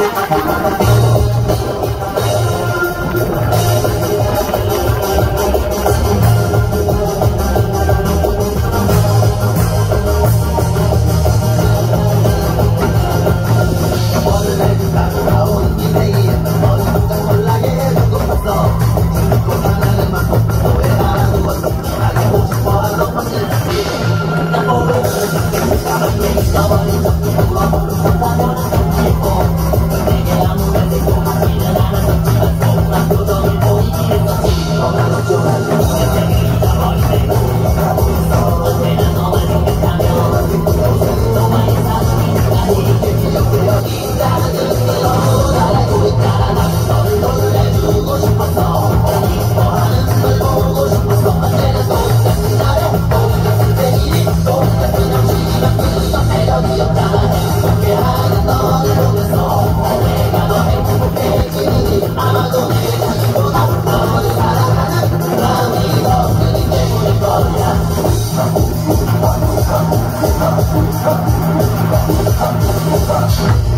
Thank you. Thank